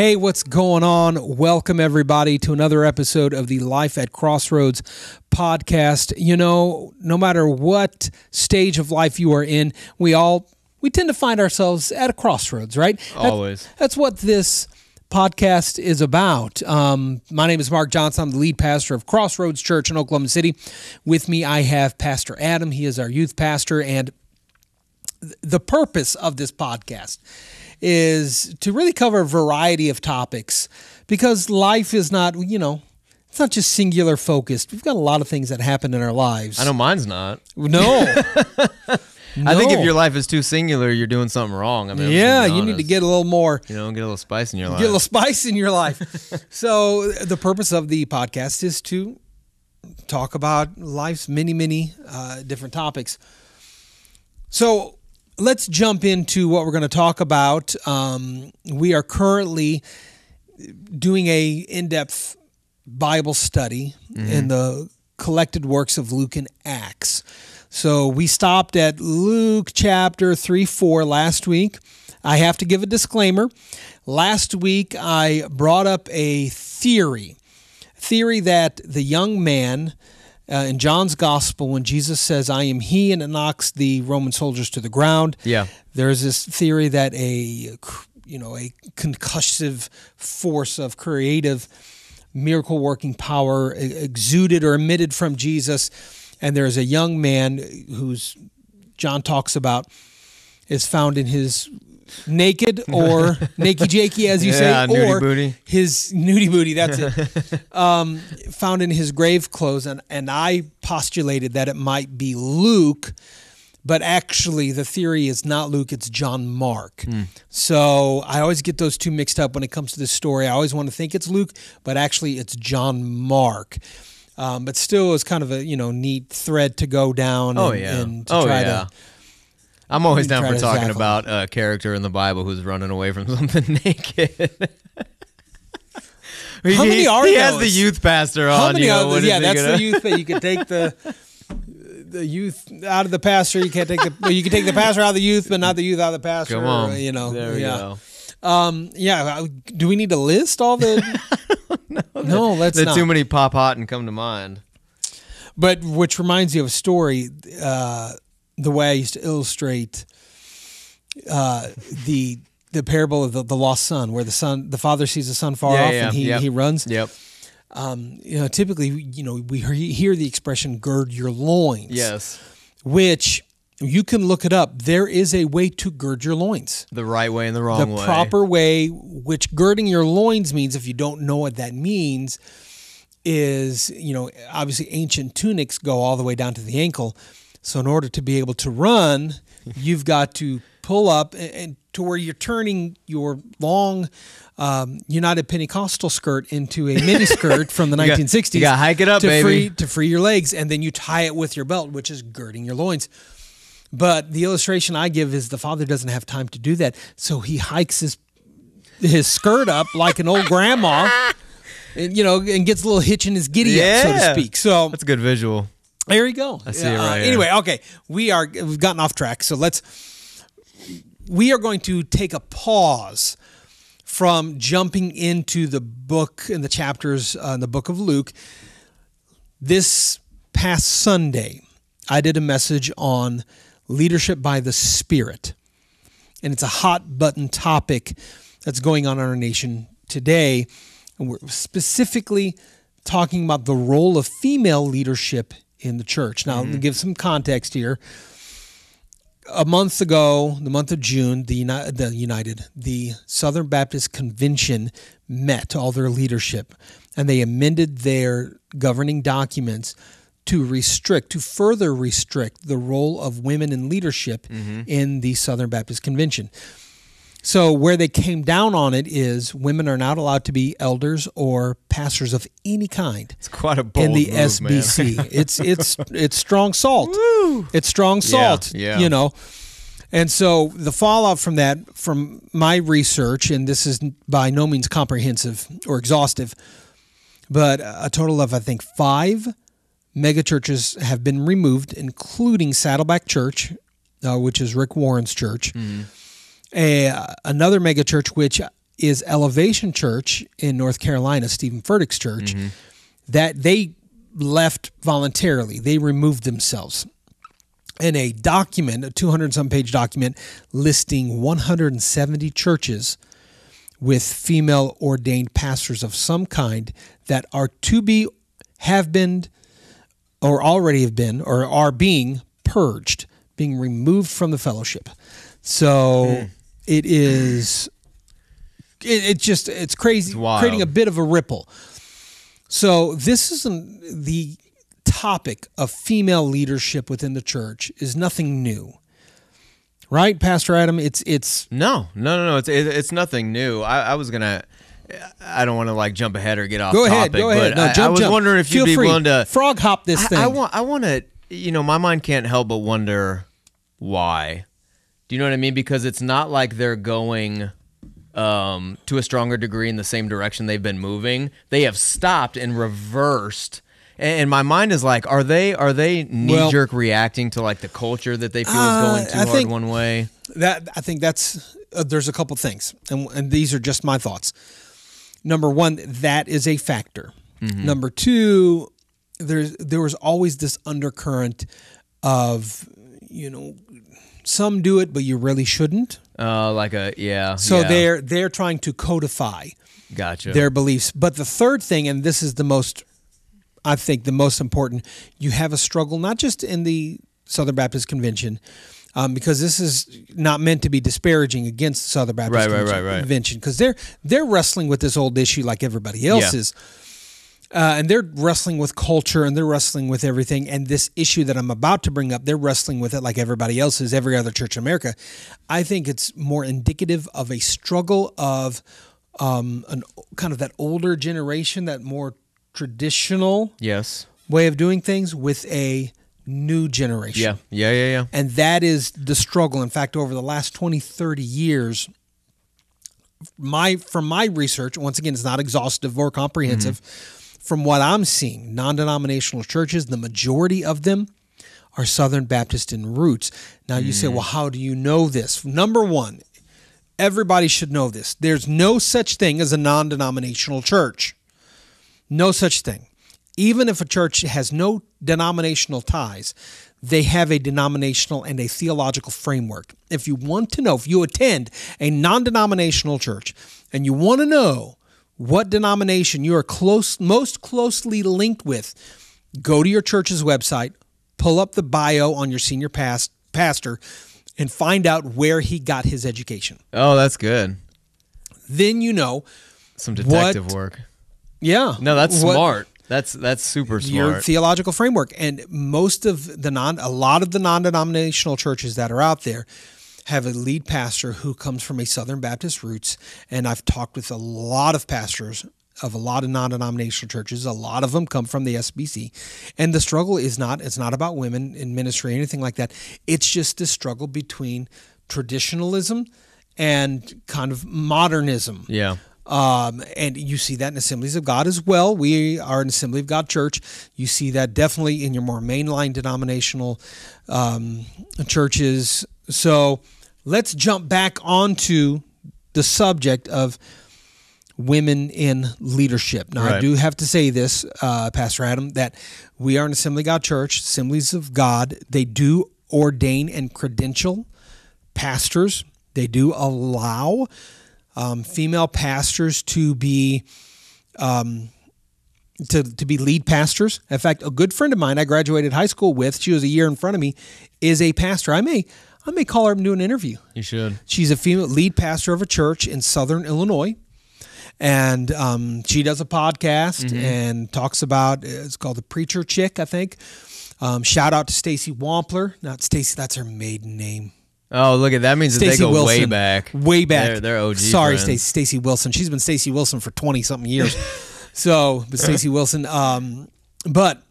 Hey, what's going on? Welcome, everybody, to another episode of the Life at Crossroads podcast. You know, no matter what stage of life you are in, we all we tend to find ourselves at a crossroads, right? That- Always. that's what this podcast is about. Um, my name is Marc Johnson. I'm the lead pastor of Crossroads Church in Oklahoma City. With me, I have Pastor Adam. He is our youth pastor, and the purpose of this podcast is to really cover a variety of topics because life is not, you know, it's not just singular focused. We've got a lot of things that happen in our lives. I know mine's not. No. I think if your life is too singular, you're doing something wrong. I mean, yeah, you need to get a little more you know get a little spice in your life. get a little spice in your life. so the purpose of the podcast is to talk about life's many, many uh, different topics. So let's jump into what we're going to talk about. Um, we are currently doing a in-depth Bible study in the collected works of Luke and Acts. So we stopped at Luke chapter 3 4 last week. I have to give a disclaimer. Last week I brought up a theory, theory that the young man uh, in John's gospel, when Jesus says, I am he, and it knocks the Roman soldiers to the ground, Yeah. there's this theory that a you know a concussive force of creative miracle working power exuded or emitted from Jesus and there's a young man who's John talks about is found in his naked or naked jakey as you Yeah, say nudie or booty. his nudie booty that's it um, found in his grave clothes and, and I postulated that it might be Luke but actually the theory is not Luke, it's John Mark. So I always get those two mixed up when it comes to this story. I always want to think it's Luke, but actually it's John Mark. Um, but still, it's kind of a you know neat thread to go down. Oh and, yeah. and to oh try yeah. to I'm always down for talking about a character in the Bible who's running away from something naked. How many are he has the youth pastor on. Many you know? Yeah, that's gonna- the youth. But you can take the the youth out of the pastor. You can't take the well, you can take the pastor out of the youth, but not the youth out of the pastor. Come on. You know. There we yeah. go. Um. Yeah. uh, Do we need to list all the? no, let's The not. too many pop hot and come to mind. But which reminds you of a story, uh, the way I used to illustrate uh, the the parable of the, the lost son, where the son, the father sees the son far Yeah, off yeah, and he, yep. he runs. Yep. You know, typically, you know, we hear the expression "gird your loins," Yes. which you can look it up. There is a way to gird your loins. The right way and the The wrong way. The proper way, which girding your loins means, if you don't know what that means, is you know obviously ancient tunics go all the way down to the ankle. So in order to be able to run, you've got to pull up and, and to where you're turning your long um, United Pentecostal skirt into a mini skirt from the 1960s. you gotta hike it up, to baby. free to free your legs, and then you tie it with your belt, which is girding your loins. But the illustration I give is the father doesn't have time to do that, so he hikes his his skirt up like an old grandma, and you know, and gets a little hitch in his giddy up, so to speak. So That's a good visual. There you go. I see it right here. Anyway, okay, we are we've gotten off track, so let's. We are going to take a pause from jumping into the book and the chapters uh, in the book of Luke. This past Sunday, I did a message on leadership by the Spirit, and it's a hot button topic that's going on in our nation today. And we're specifically talking about the role of female leadership in the church. Now, to give some context here, a month ago, the month of June, the United, the United, the Southern Baptist Convention met all their leadership, and they amended their governing documents to restrict, to further restrict the role of women in leadership mm-hmm. in the Southern Baptist Convention. So where they came down on it is women are not allowed to be elders or pastors of any kind It's quite a bold in the move. SBC. it's it's it's strong salt. It's strong salt. yeah. You know. And so the fallout from that, from my research, and this is by no means comprehensive or exhaustive, but a total of I think five megachurches have been removed, including Saddleback Church, uh, which is Rick Warren's church. A, another megachurch, which is Elevation Church in North Carolina, Steven Furtick's church, mm-hmm. that they left voluntarily. They removed themselves. In a document, a 200 some page document listing 170 churches with female ordained pastors of some kind that are to be, have been, or already have been, or are being purged, being removed from the fellowship. So hmm. It is, it, it just, it's crazy, wild. creating a bit of a ripple. So this isn't the topic of female leadership within the church is nothing new. Right, Pastor Adam? It's it's No, no, no, no. It's it, it's nothing new. I, I was gonna. I don't want to like jump ahead or get off go topic. ahead, go ahead. But No, I, jump, I was jump. wondering if Feel you'd be free. willing to frog hop this thing. I, I want. I want to. You know, my mind can't help but wonder why. Do you know what I mean? Because it's not like they're going um, to a stronger degree in the same direction they've been moving. They have stopped and reversed. And my mind is like, are they are they knee jerk reacting to like the culture that they feel Uh, is going too I hard think- one way? that I think that's uh, there's a couple things, and and these are just my thoughts. Number one, that is a factor. Mm-hmm. Number two, there's there was always this undercurrent of you know some do it, but you really shouldn't. Uh, like a yeah. So yeah. they're they're trying to codify gotcha. their beliefs. But the third thing, and this is the most, I think, the most important, you have a struggle not just in the Southern Baptist Convention, um, because this is not meant to be disparaging against the Southern Baptist Right, right, Convention- right, right. Because they're they're wrestling with this old issue like everybody else Yeah. is. Uh, and they're wrestling with culture and they're wrestling with everything. And this issue that I'm about to bring up, they're wrestling with it like everybody else is, every other church in America. I think it's more indicative of a struggle of um, an kind of that older generation, that more traditional yes. way of doing things with a new generation. Yeah. Yeah. Yeah. Yeah. And that is the struggle. In fact, over the last 20, 30 years, my from my research, once again, it's not exhaustive or comprehensive. From what I'm seeing, non-denominational churches, the majority of them are Southern Baptist in roots. Now you say, mm. well, how do you know this? Number one, everybody should know this. There's no such thing as a non-denominational church. No such thing. Even if a church has no denominational ties, they have a denominational and a theological framework. If you want to know, if you attend a non denominational church and you want to know what denomination you are close, most closely linked with, go to your church's website, pull up the bio on your senior past, pastor, and find out where he got his education. Oh, that's good. Then you know, Some detective What- work. yeah. No, that's what- smart. That's that's super smart. your theological framework. And most of the non, a lot of the non-denominational churches that are out there have a lead pastor who comes from a Southern Baptist roots. And I've talked with a lot of pastors of a lot of non-denominational churches. A lot of them come from the SBC, and the struggle is not it's not about women in ministry or anything like that. It's just a struggle between traditionalism and kind of modernism. yeah. Um, and you see that in Assemblies of God as well. We are an Assembly of God church. You see that definitely in your more mainline denominational um, churches. So let's jump back onto the subject of women in leadership. Now, I do have to say this, uh, Pastor Adam, that we are an Assembly of God church, Assemblies of God. They do ordain and credential pastors. They do allow um, female pastors to be um, to, to be lead pastors. In fact, a good friend of mine I graduated high school with, she was a year in front of me, is a pastor. I may I may call her up and do an interview. You should. She's a female lead pastor of a church in Southern Illinois, and um, she does a podcast and talks about it's called the Preacher Chick, I think. Um, shout out to Stacy Wampler, not Stacy. That's her maiden name. Oh, look at that means that they Stacy go Wilson, way back. way back. They're, they're OG. Sorry. Stacy Stacy Wilson. She's been Stacy Wilson for twenty something years. so, but Stacy Wilson. Um, but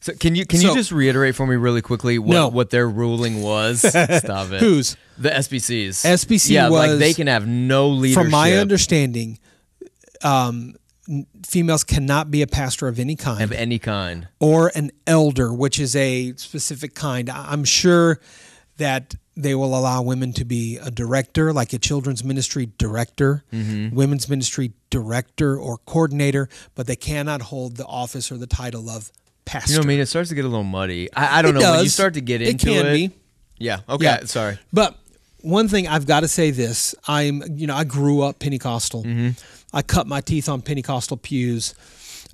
So can you can So- you just reiterate for me really quickly what, No. what their ruling was? Stop it. whose? The SBCs. SBC Yeah, like they can have no leadership. From my understanding, um, females cannot be a pastor of any kind. of any kind. or an elder, which is a specific kind. I'm sure that they will allow women to be a director, like a children's ministry director, women's ministry director, or coordinator, but they cannot hold the office or the title of pastor. You know what I mean? It starts to get a little muddy. I, I don't It know. When you start to get It into can it. be. Yeah. Okay. Yeah. Sorry. But one thing I've got to say this: I'm, you know, I grew up Pentecostal. Mm-hmm. I cut my teeth on Pentecostal pews.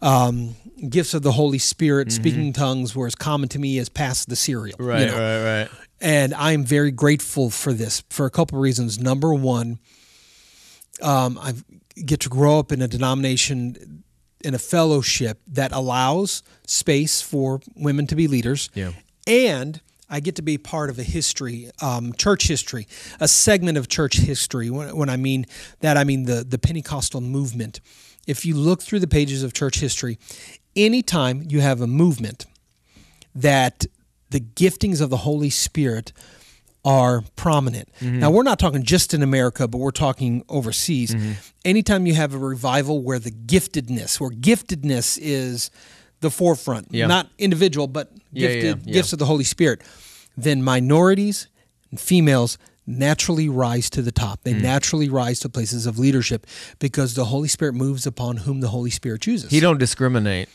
Um, gifts of the Holy Spirit, speaking tongues, were as common to me as past the cereal. you Mm-hmm. Right. know? Right. Right. and I am very grateful for this for a couple of reasons. Number one, um, I get to grow up in a denomination in a fellowship that allows space for women to be leaders, Yeah. and I get to be part of a history, um, church history, a segment of church history. When, when I mean that, I mean the the Pentecostal movement. If you look through the pages of church history, anytime you have a movement that the giftings of the Holy Spirit are prominent. Now, we're not talking just in America, but we're talking overseas. Anytime you have a revival where the giftedness, where giftedness is the forefront, Yeah. not individual, but Yeah, yeah, yeah. gifts of the Holy Spirit, then minorities and females naturally rise to the top. Mm. They naturally rise to places of leadership because the Holy Spirit moves upon whom the Holy Spirit chooses. He don't discriminate.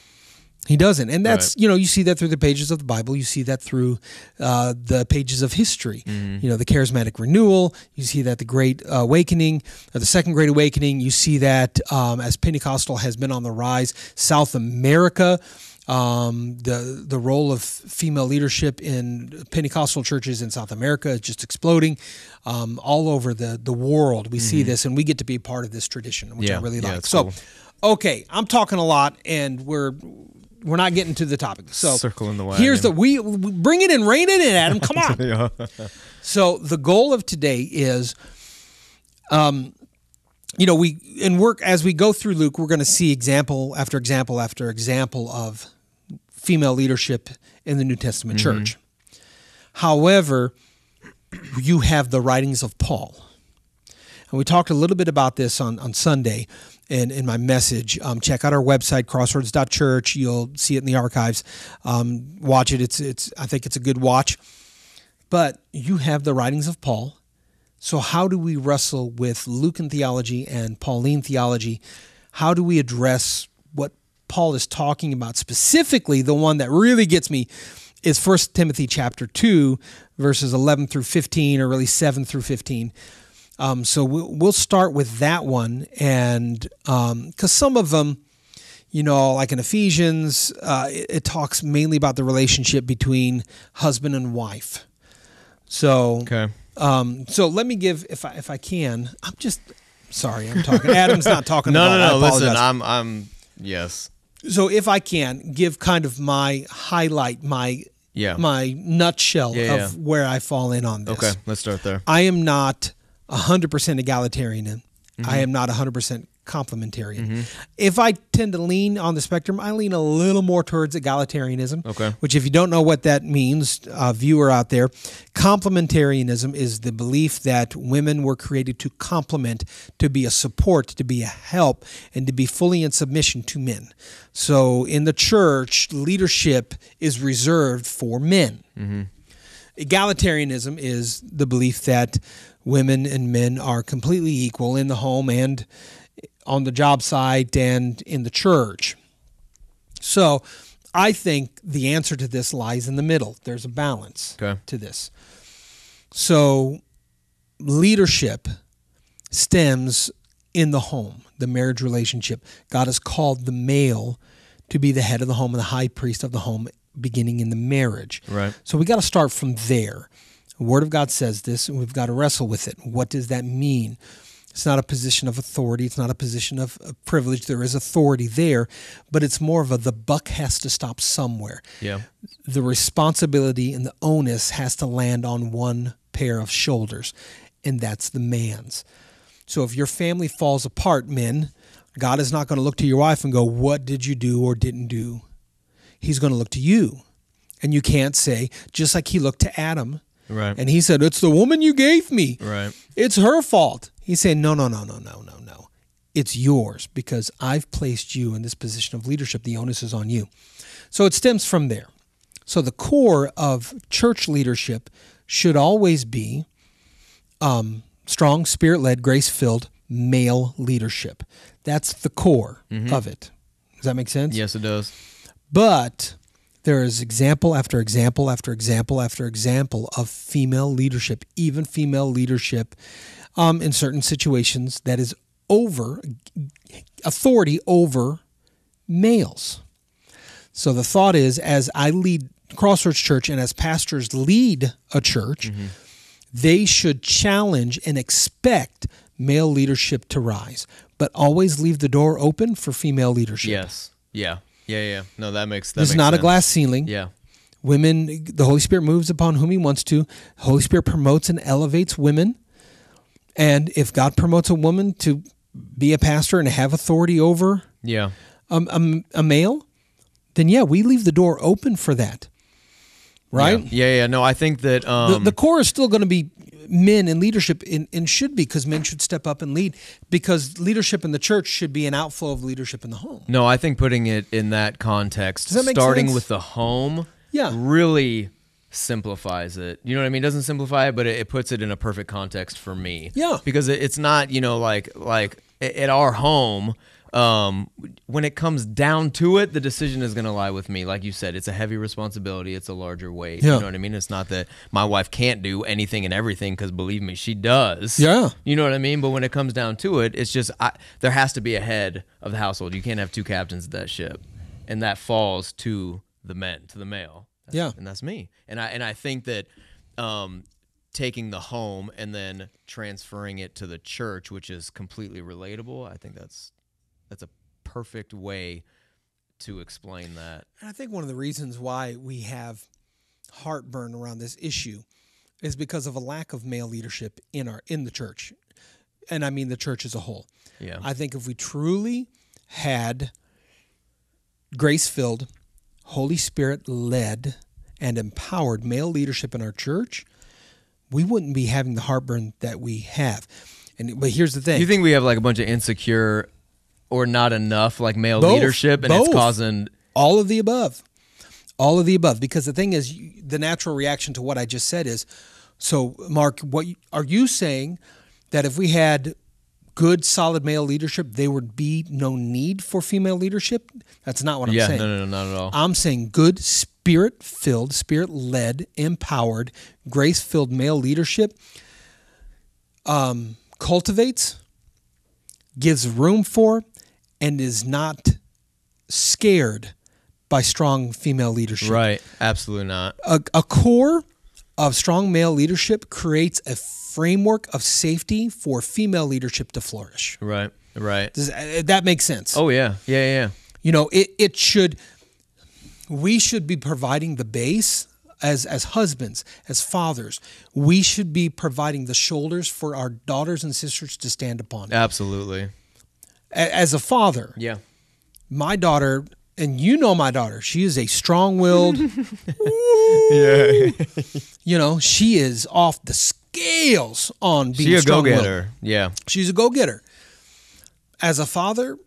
He doesn't, and that's you know you see that through the pages of the Bible. You see that through uh, the pages of history. Mm-hmm. You know the charismatic renewal. You see that the Great Awakening, or the Second Great Awakening. You see that um, as Pentecostal has been on the rise. South America, um, the the role of female leadership in Pentecostal churches in South America is just exploding. Um, all over the the world, we see this, and we get to be part of this tradition, which I Mm-hmm. Really yeah, like. So, cool. okay, I'm talking a lot, and we're we're not getting to the topic. So Circling the Here's the we, we bring it in, rein it in, Adam. Come on. Yeah. So the goal of today is, um, you know, we and work as we go through Luke, we're going to see example after example after example of female leadership in the New Testament church. However, you have the writings of Paul. And we talked a little bit about this on, on Sunday in, in my message. Um, check out our website, crossroads.church. You'll see it in the archives. Um, watch it. It's, it's, I think it's a good watch. But you have the writings of Paul. So, how do we wrestle with Lucan theology and Pauline theology? How do we address what Paul is talking about? Specifically, the one that really gets me is 1 Timothy chapter 2, verses 11 through 15, or really 7 through 15. Um, so, we'll, we'll start with that one. And because some of them, you know, like in Ephesians, uh, it, it talks mainly about the relationship between husband and wife. So, Okay. um, so let me give, if I if I can, I'm just sorry, I'm talking. Adam's not talking. No, about, no, I no. Listen. I'm, I'm. Yes. so if I can give kind of my highlight, my Yeah. my nutshell Yeah, of where I fall in on this. Okay. Let's start there. I am not 100% egalitarian. Mm-hmm. I am not 100% complementarian. If I tend to lean on the spectrum, I lean a little more towards egalitarianism. Okay. Which, if you don't know what that means, uh, viewer out there, complementarianism is the belief that women were created to complement, to be a support, to be a help, and to be fully in submission to men. So in the church, leadership is reserved for men. Egalitarianism is the belief that women and men are completely equal in the home and on the job site and in the church. So I think the answer to this lies in the middle. There's a balance Okay. to this. So leadership stems in the home, the marriage relationship. God has called the male to be the head of the home and the high priest of the home beginning in the marriage. Right. So we got to start from there. The Word of God says this, and we've got to wrestle with it. What does that mean? It's not a position of authority. It's not a position of, of privilege. There is authority there, but it's more of a the buck has to stop somewhere. Yeah. The responsibility and the onus has to land on one pair of shoulders, and that's the man's. So if your family falls apart, men, God is not going to look to your wife and go, What did you do or didn't do? He's going to look to you. And you can't say, just like he looked to Adam Right. and he said, It's the woman you gave me. right. It's her fault. He's saying, No, no, no, no, no, no, no. It's yours because I've placed you in this position of leadership. The onus is on you. So it stems from there. So the core of church leadership should always be um, strong, spirit led, grace filled male leadership. That's the core of it. Does that make sense? Yes, it does. But there is example after example after example after example of female leadership, even female leadership um, in certain situations that is over authority over males. So the thought is as I lead Crossroads Church and as pastors lead a church, they should challenge and expect male leadership to rise, but always leave the door open for female leadership. Yes. Yeah. Yeah. Yeah. No, that makes that This is makes not a glass ceiling. Yeah. Women, the Holy Spirit moves upon whom He wants to. Holy Spirit promotes and elevates women. And if God promotes a woman to be a pastor and have authority over Yeah. a, a, a male, then yeah, we leave the door open for that. Right? Yeah. Yeah. yeah. No, I think that um, the, the core is still going to be men in leadership and, and should be because men should step up and lead because leadership in the church should be an outflow of leadership in the home. No, I think putting it in that context, that starting sense? with the home, Yeah. really simplifies it. You know what I mean? Doesn't simplify it, but it, it puts it in a perfect context for me. Yeah. because it, it's not you know like like at our home. Um, when it comes down to it, the decision is going to lie with me. Like you said, it's a heavy responsibility. It's a larger weight. Yeah. You know what I mean? It's not that my wife can't do anything and everything because believe me, she does. Yeah. You know what I mean? But when it comes down to it, it's just I, there has to be a head of the household. You can't have two captains of that ship, and that falls to the men, to the male. That's- Yeah. and that's me. And I and I think that um, taking the home and then transferring it to the church, which is completely relatable, I think that's that's a perfect way to explain that. And I think one of the reasons why we have heartburn around this issue is because of a lack of male leadership in our in the church. And I mean the church as a whole. Yeah. I think if we truly had grace-filled, Holy Spirit led and empowered male leadership in our church, we wouldn't be having the heartburn that we have. And but here's the thing. you think we have like a bunch of insecure or not enough like male Both. leadership, and it's causing all of the above. All of the above. Because the thing is the natural reaction to what i just said is so marc what are you saying that if we had good solid male leadership there would be no need for female leadership? That's not what i'm yeah, saying. no, no, no, not at all. i'm saying good spirit filled spirit led empowered grace filled male leadership um, cultivates gives room for and is not scared by strong female leadership. Right, absolutely not. A, a core of strong male leadership creates a framework of safety for female leadership to flourish. Right, right. Does uh, that make sense? Oh yeah, yeah, yeah. You know, it, it should, we should be providing the base as, as husbands, as fathers. We should be providing the shoulders for our daughters and sisters to stand upon. Absolutely. A- As a father, Yeah. my daughter, and you know my daughter, she is a strong willed, Yeah. you know, she is off the scales on being a go getter. Yeah. She's a go getter. As a father,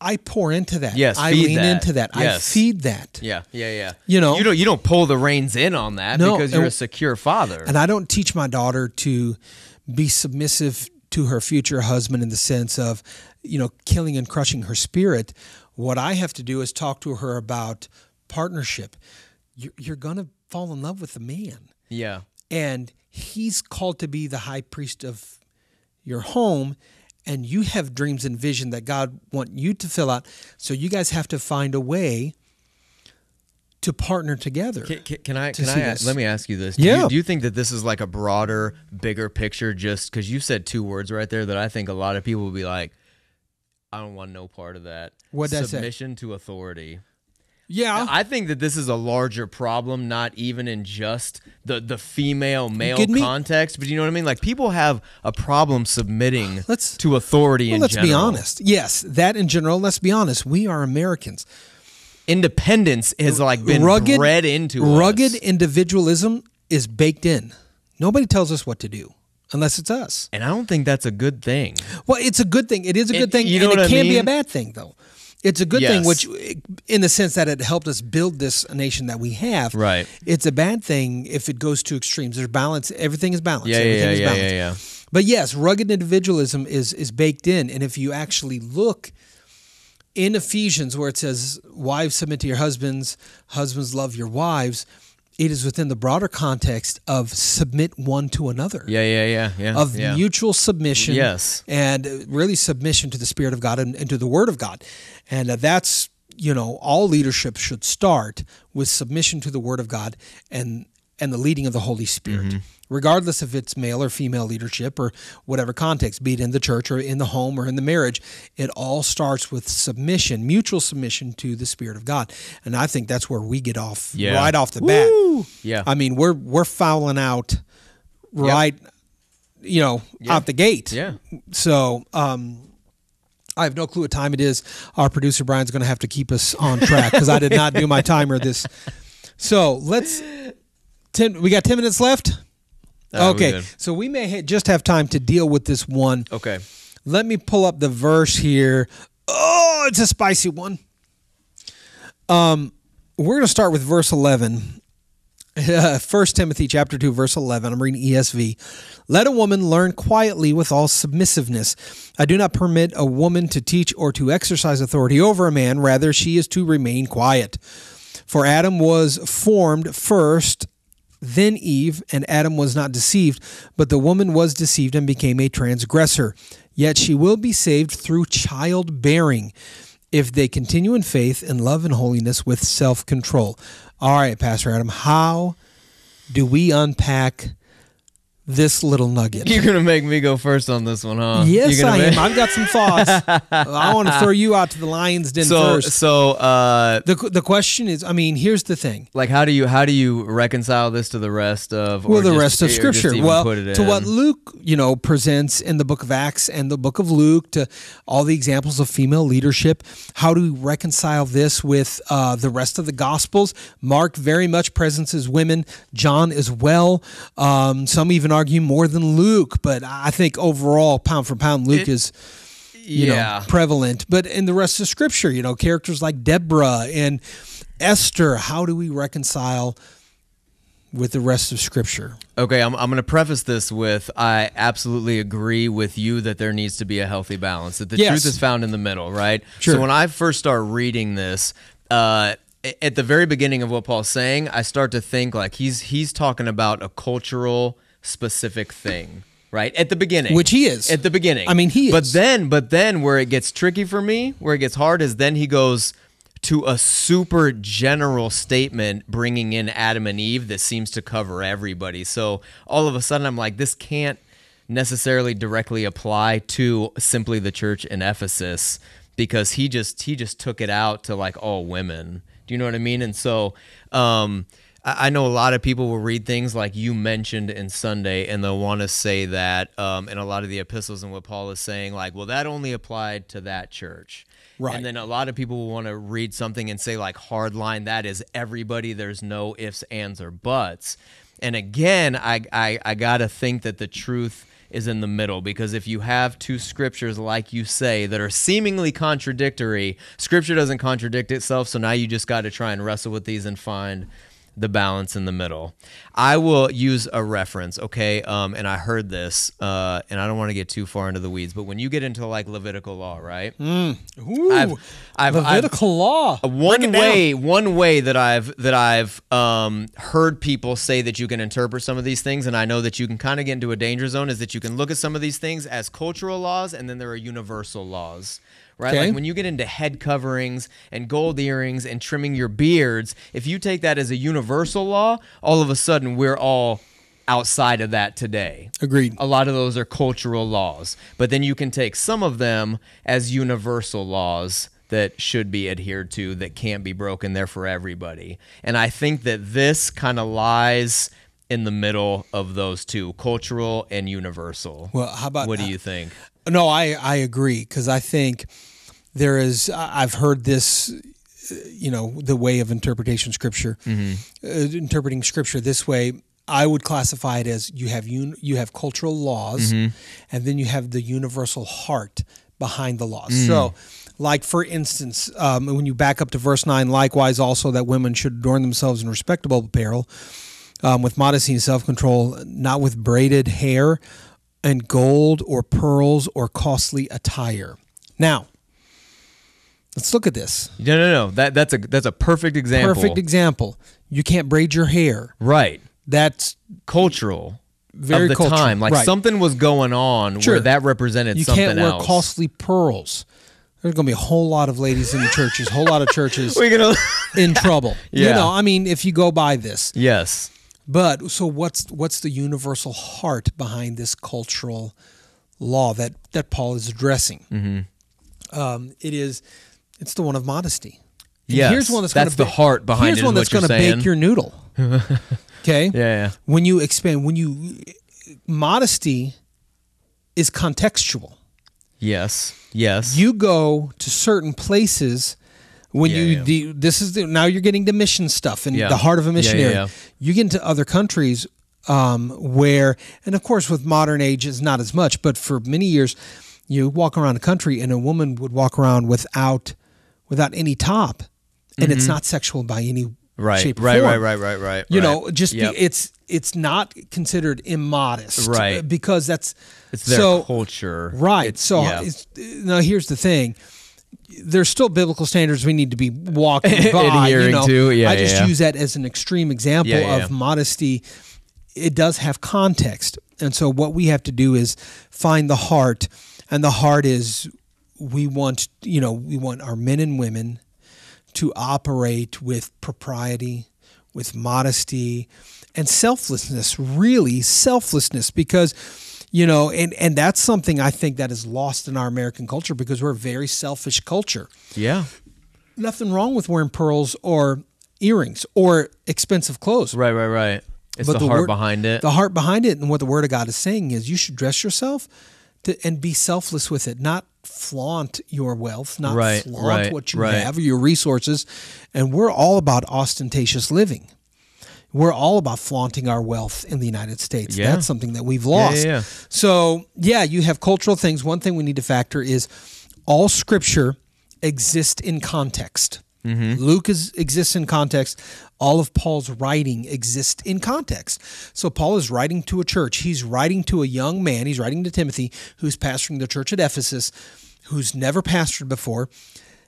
I pour into that. Yes, I lean that. into that. Yes. I feed that. Yeah. Yeah. Yeah. You know- you don't you don't pull the reins in on that No, because you're and- a secure father. And I don't teach my daughter to be submissive to her future husband in the sense of, you know, killing and crushing her spirit. What I have to do is talk to her about partnership. You're, you're going to fall in love with the man. yeah. and he's called to be the high priest of your home and you have dreams and vision that God want you to fill out so you guys have to find a way to partner together Can, can, can I to can I see a- this. let me ask you this? Do Yeah. You, do you think that this is like a broader, bigger picture? Just because you said two words right there that I think a lot of people will be like, I don't want no part of that. What'd I say? Submission to authority. yeah I think that this is a larger problem, not even in just the the female male context, but you know what I mean. Like people have a problem submitting Let's- to authority well, let's be honest yes that in general let's be honest we are Americans Independence has like been rugged bred into rugged us. individualism is baked in nobody tells us what to do unless it's us and I don't think that's a good thing. Well, it's a good thing. It is a good thing, you know and it I can be a bad thing, though. It's a good thing, which, in the sense that it helped us build this nation that we have. Right. It's a bad thing if it goes to extremes. There's balance. Everything is balanced. Yeah, yeah, Everything yeah, is yeah, balanced. yeah, yeah. But yes, rugged individualism is is baked in, and if you actually look in Ephesians where it says, "Wives submit to your husbands, husbands love your wives," it is within the broader context of submit one to another Yeah, yeah, yeah, yeah. of yeah. mutual submission Yes. and uh, really submission to the spirit of god and, and to the word of god and uh, that's you know all leadership should start with submission to the word of god and and the leading of the holy spirit Mm-hmm. regardless if it's male or female leadership or whatever context be it in the church or in the home or in the marriage it all starts with submission mutual submission to the spirit of god and i think that's where we get off Yeah. right off the bat Yeah. I mean, we're we're fouling out right, you know, out the gate. Yeah. So, um, I have no clue what time it is. Our producer Brian's going to have to keep us on track because I did not do my timer this. So let's. Ten, we got ten minutes left. Uh, okay, so we may ha- just have time to deal with this one. Okay. Let me pull up the verse here. Oh, it's a spicy one. Um, we're going to start with verse 11. First Timothy chapter 2 verse 11. I'm reading ESV. Let a woman learn quietly with all submissiveness. I do not permit a woman to teach or to exercise authority over a man, rather she is to remain quiet. For Adam was formed first, then Eve, and Adam was not deceived, but the woman was deceived and became a transgressor. Yet she will be saved through childbearing if they continue in faith and love and holiness with self control. All right, Pastor Adam, how do we unpack this little nugget? You're gonna make me go first on this one, huh? Yes, I make- am. I've got some thoughts. I want to throw you out to the lion's den So, first. so, uh, The, the question is, I mean, here's the thing. like, how do you how do you reconcile this to the rest of? or Well, the just- rest of Scripture. Well, to what? Luke, you know, presents in the book of Acts and the book of Luke, to all the examples of female leadership. How do we reconcile this with uh, the rest of the Gospels? Mark very much presences women. John as well. Um, some even argue more than Luke, but I think overall, pound for pound, Luke It- is you yeah. know prevalent. But in the rest of Scripture, you know, characters like Deborah and Esther. How do we reconcile? With the rest of Scripture. Okay, I'm, I'm going to preface this with I absolutely agree with you that there needs to be a healthy balance, that the Yes. truth is found in the middle, right? Sure. So when I first start reading this, uh, at the very beginning of what Paul's saying, I start to think like he's he's talking about a cultural specific thing, right? At the beginning. Which he is. At the beginning. I mean, he But is. then but then where it gets tricky for me, where it gets hard is then he goes to a super general statement bringing in Adam and Eve that seems to cover everybody. So all of a sudden I'm like this can't necessarily directly apply to simply the church in Ephesus because he just he just took it out to like all women. Do you know what I mean? And so um I know a lot of people will read things like you mentioned in Sunday, and they'll want to say that um, in a lot of the epistles and what Paul is saying, like, well, that only applied to that church. Right. And then a lot of people will want to read something and say, like, hard line, that is everybody. There's no ifs, ands, or buts. And again, I, I, I got to think that the truth is in the middle because if you have two scriptures, like you say, that are seemingly contradictory, scripture doesn't contradict itself. So now you just got to try and wrestle with these and find the balance in the middle. I will use a reference, okay? Um, and I heard this, uh, and I don't want to get too far into the weeds, but when you get into like Levitical law, right? Ooh, I've- I've- Levitical law. one Break it down. way one way that i've that i've um, heard people say that you can interpret some of these things and i know that you can kind of get into a danger zone is that you can look at some of these things as cultural laws and then there are universal laws right Okay. like when you get into head coverings and gold earrings and trimming your beards if you take that as a universal law all of a sudden we're all outside of that today Agreed. a lot of those are cultural laws, but then you can take some of them as universal laws that should be adhered to that can't be broken there for everybody. And I think that this kind of lies in the middle of those two, cultural and universal. Well, how about what do you think? No, I I agree because I think there is. I've heard this. uh, You know, the way of interpretation scripture, Mm-hmm. uh, interpreting scripture this way. I would classify it as you have un, you have cultural laws, Mm-hmm. and then you have the universal heart behind the laws. Mm. So, Like, for instance, um, when you back up to verse 9, likewise also that women should adorn themselves in respectable apparel, um, with modesty and self control, not with braided hair and gold or pearls or costly attire. Now, let's look at this. No, no, no. That that's a that's a perfect example. Perfect example. You can't braid your hair. Right. That's Cultural. very of the cultural. time, like Right. something was going on Sure. where that represented you something can't wear else. costly pearls. There's going to be a whole lot of ladies in the churches, whole lot of churches We're gonna. in trouble. You Yeah. know, I mean, if you go by this. yes. But so what's what's the universal heart behind this cultural law that that Paul is addressing? Mm-hmm. Um, it is it's the one of modesty. Yes, here's one that's, that's gonna the heart behind Here's it, one that's gonna bake your noodle. okay. Yeah. yeah. When you expand, when you modesty is contextual. Yes. Yes. you go to certain places when Yeah, you yeah. the, this is the, now you're getting to mission stuff and Yeah. the heart of a Yeah, yeah, missionary yeah. you get into other countries um, where and of course with modern age it's not as much but for many years you walk around a country and a woman would walk around without without any top and it's not sexual by any Mm-hmm. right. shape or right. form Right. Right. Right. Right. you right. know just be, it's it's not considered immodest Right. because that's it's their so culture. Right. It's- so yeah. it's, now here's the thing. There's still biblical standards we need to be walking by. you know. to, yeah, I just yeah. use that as an extreme example Yeah, of modesty. It does have context. And so what we have to do is find the heart. And the heart is we want, you know, we want our men and women to operate with propriety, with modesty, and selflessness. Really, selflessness, because you know, and and that's something I think that is lost in our American culture because we're a very selfish culture. yeah. Nothing wrong with wearing pearls or earrings or expensive clothes. Right. Right. Right. It's the, heart word- behind it. The heart behind it, and what the Word of God is saying is, you should dress yourself to, and be selfless with it, not flaunt your wealth, not Right, flaunt right, what you right. have or your resources. And we're all about ostentatious living. We're all about flaunting our wealth in the United States. Yeah. That's something that we've lost. yeah, yeah. So, yeah, you have cultural things. One thing we need to factor is all scripture exists in context. Mm-hmm. Luke is, exists in context. All of Paul's writing exists in context. So Paul is writing to a church. He's writing to a young man. He's writing to Timothy, who's pastoring the church at Ephesus, who's never pastored before.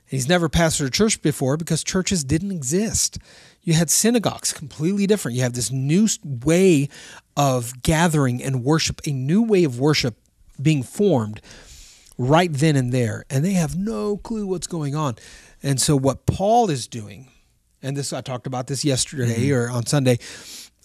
He's never pastored a church before because churches didn't exist. You had synagogues, completely different. You have this new way of gathering and worship, a new way of worship being formed right then and there. And they have no clue what's going on. And so, what Paul is doing, and this I talked about this yesterday or on Sunday,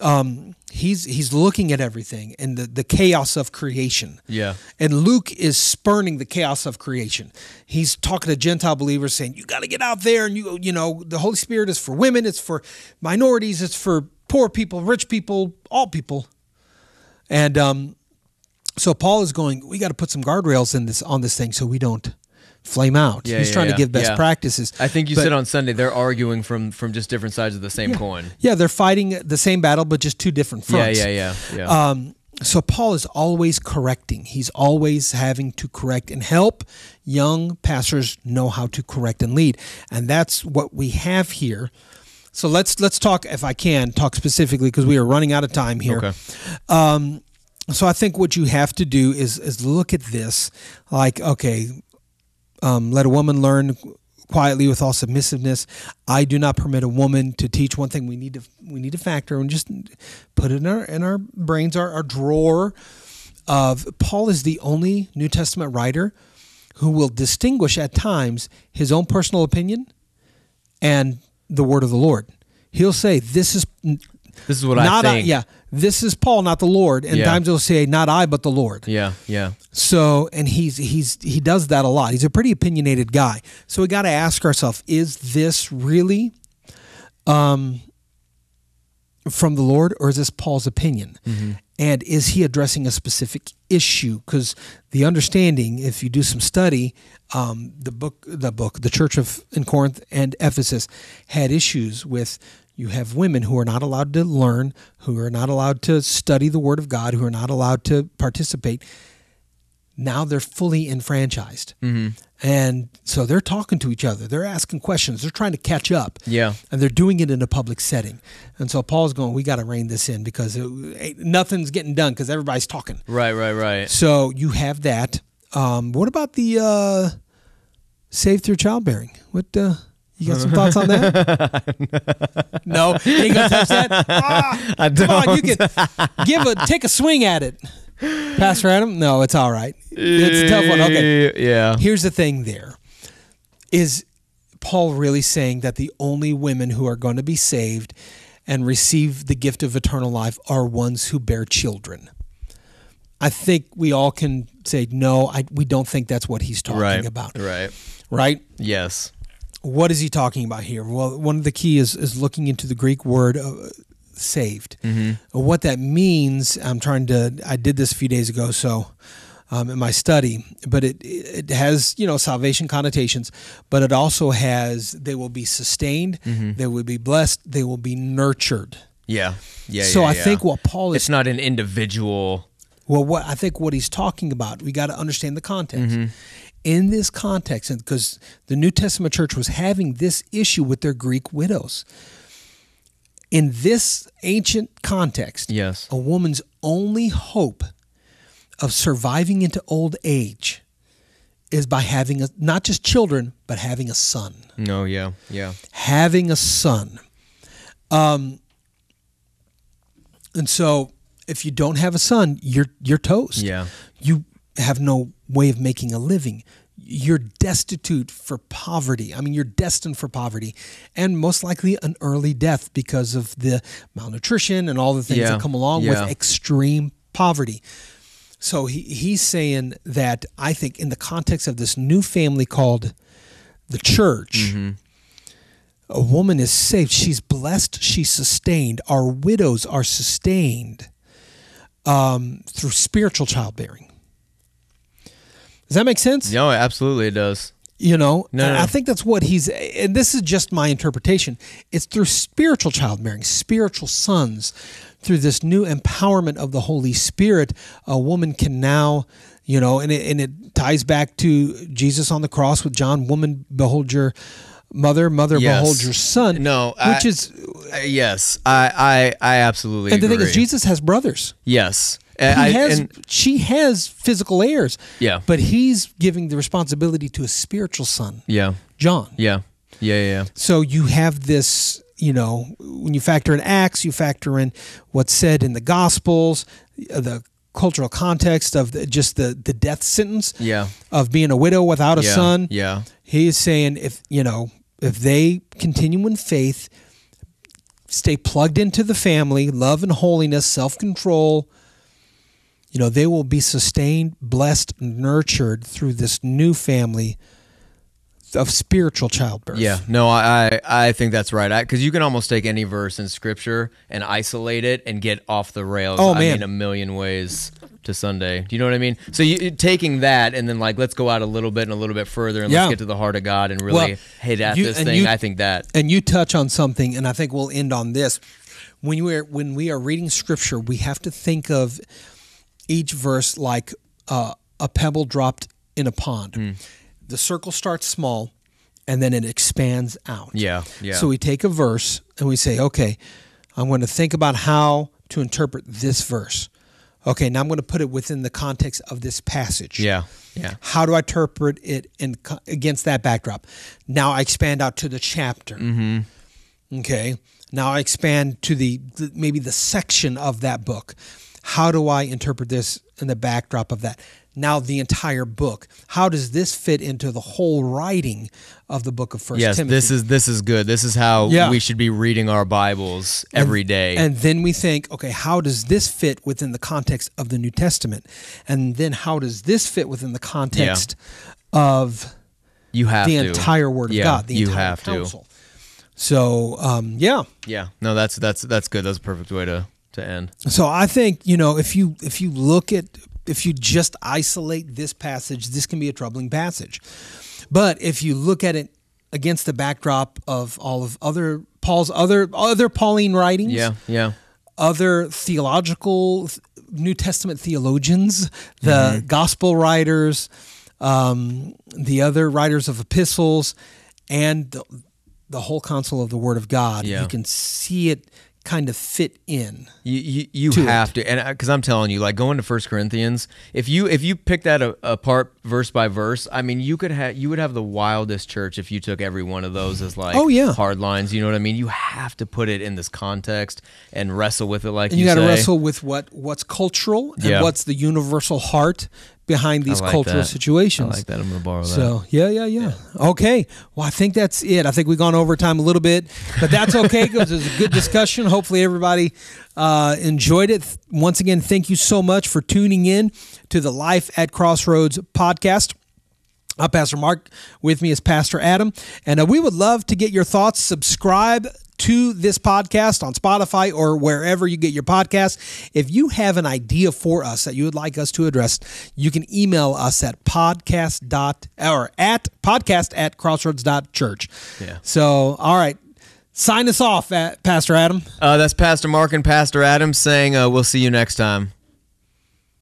um, he's he's looking at everything and the, the chaos of creation. Yeah. And Luke is spurning the chaos of creation. He's talking to Gentile believers saying, You got to get out there and you, you know, the Holy Spirit is for women, it's for minorities, it's for poor people, rich people, all people. And um, so Paul is going, We got to put some guardrails in this on this thing so we don't flame out. Yeah, He's yeah, trying yeah, to give best yeah. practices. I think you But- said on Sunday they're arguing from from just different sides of the same coin. Yeah, they're fighting the same battle, but just two different fronts. yeah, yeah, yeah. Um, so Paul is always correcting. He's always having to correct and help young pastors know how to correct and lead, and that's what we have here. So let's let's talk, if I can, talk specifically because we are running out of time here. okay. So I think what you have to do is is look at this like okay, um, let a woman learn quietly with all submissiveness. I do not permit a woman to teach. One thing we need to we need to factor and just put it in our in our brains, our, our drawer of Paul is the only New Testament writer who will distinguish at times his own personal opinion and the word of the Lord. He'll say, "This is This is what not I think. yeah. This is Paul, not the Lord." And Yeah. times he'll say, "Not I, but the Lord." Yeah, yeah. So, and he's he's he does that a lot. He's a pretty opinionated guy. So we got to ask ourselves: Is this really, um, from the Lord, or is this Paul's opinion? And is he addressing a specific issue? Because the understanding, if you do some study, um, the book, the book, the Church of in Corinth and Ephesus had issues with. You have women who are not allowed to learn, who are not allowed to study the Word of God, who are not allowed to participate now they're fully enfranchised. Mm-hmm. And so they're talking to each other. They're asking questions. They're trying to catch up. Yeah. And they're doing it in a public setting. And so Paul's going, we got to rein this in because it, nothing's getting done because everybody's talking. Right, right, right. So you have that. Um, what about the uh, save through childbearing? What uh, you got some thoughts on that? no, you ain't gonna touch that. Ah, I come on, you can give a take a swing at it, Pastor Adam. No, it's all right. It's a tough one. Okay, Yeah. here's the thing. There is Paul really saying that the only women who are going to be saved and receive the gift of eternal life are ones who bear children. I think we all can say no. I, we don't think that's what he's talking Right. about, Right. right? Yes. What is he talking about here? Well, one of the key is is looking into the Greek word uh, saved. What that means, I'm trying to. I did this a few days ago, so um, in my study, but it it has you know salvation connotations, but it also has they will be sustained, they will be blessed, they will be nurtured. Yeah. Yeah. so yeah, I yeah. think what Paul is it's not an individual. well, what I think what he's talking about, we got to understand the context. In this context, and because the New Testament church was having this issue with their Greek widows. In this ancient context, Yes. a woman's only hope of surviving into old age is by having a, not just children, but having a son. No. Yeah. Yeah. Having a son. Um, and so if you don't have a son, you're you're toast. Yeah. You have no way of making a living. You're destitute for poverty. I mean, you're destined for poverty and most likely an early death because of the malnutrition and all the things Yeah. that come along Yeah. with extreme poverty. So he, he's saying that I think in the context of this new family called the church, a woman is saved. She's blessed. She's sustained. Our widows are sustained um, through spiritual childbearing. Does that make sense? No, absolutely it does. You know, No, no. I think that's what he's, and this is just my interpretation. It's through spiritual childbearing, spiritual sons, through this new empowerment of the Holy Spirit, a woman can now, you know, and it, and it ties back to Jesus on the cross with John, woman, behold your mother, mother, Yes. behold your son. No, which I- is, yes, I, I, I absolutely. Agree. And the thing is, Jesus has brothers. Yes, And I- has, and- she has physical heirs. Yeah. But he's giving the responsibility to a spiritual son, yeah, John. yeah, yeah, yeah. So you have this, you know, when you factor in Acts, you factor in what's said in the Gospels, uh, the cultural context of the, just the the death sentence Yeah. of being a widow without a yeah, son. Yeah. He is saying if you know if they continue in faith, stay plugged into the family, love and holiness, self control. You know, they will be sustained, blessed, nurtured through this new family of spiritual childbirth. Yeah, no, I I I think that's right. Because you can almost take any verse in Scripture and isolate it and get off the rails. Oh, I man. mean, a million ways to Sunday. Do you know what I mean? So you taking that and then like let's go out a little bit and a little bit further and Yeah. let's get to the heart of God and really Well, hit at you- this thing. you- I think that. and you touch on something, and I think we'll end on this. When we are when we are reading scripture, we have to think of each verse like uh, a pebble dropped in a pond. Hmm. The circle starts small, and then it expands out. Yeah, yeah. So we take a verse and we say, okay, I'm going to think about how to interpret this verse. Okay, now I'm going to put it within the context of this passage. Yeah, yeah, How do I interpret it in against that backdrop? Now I expand out to the chapter. Mm-hmm. Okay. Now I expand to the, the maybe the section of that book. How do I interpret this in the backdrop of that? Now the entire book. How does this fit into the whole writing of the book of First yes. Timothy? This is this is good. This is how Yeah. we should be reading our Bibles every day. And then we think, okay, how does this fit within the context of the New Testament? And then how does this fit within the context of you have the to. entire Word of Yeah, God, the you entire have to. So, um, yeah. Yeah. No, that's that's that's good. That's a perfect way to to end. So I think you know if you if you look at if you just isolate this passage, this can be a troubling passage. But if you look at it against the backdrop of all of other Paul's other other Pauline writings, Yeah, yeah. other theological New Testament theologians, the Mm-hmm. gospel writers, um, the other writers of epistles, and the, the whole counsel of the Word of God. Yeah. You can see it kind of fit in. You you, you to have to, and because I'm telling you, like going to First Corinthians, if you if you pick that a, apart verse by verse, I mean, you could have you would have the wildest church if you took every one of those as like Oh, yeah. hard lines. You know what I mean? You have to put it in this context and wrestle with it, like And you, you, got to wrestle with what what's cultural and Yeah. what's the universal heart behind these like cultural that. situations. I like that. I'm gonna borrow that. So yeah, yeah, yeah, Okay. Well, I think that's it. I think we've gone over time a little bit, but that's okay because it's a good discussion. Hopefully, everybody uh, enjoyed it. Once again, thank you so much for tuning in to the Life at Crossroads podcast. I'm Pastor Marc. With me is Pastor Adam, and uh, we would love to get your thoughts. Subscribe to this podcast on Spotify or wherever you get your podcasts. If you have an idea for us that you would like us to address, you can email us at podcast dot or at podcast at crossroads dot church. Yeah. So, all right, sign us off, at Pastor Adam. Uh, that's Pastor Marc and Pastor Adam saying, uh, "We'll see you next time."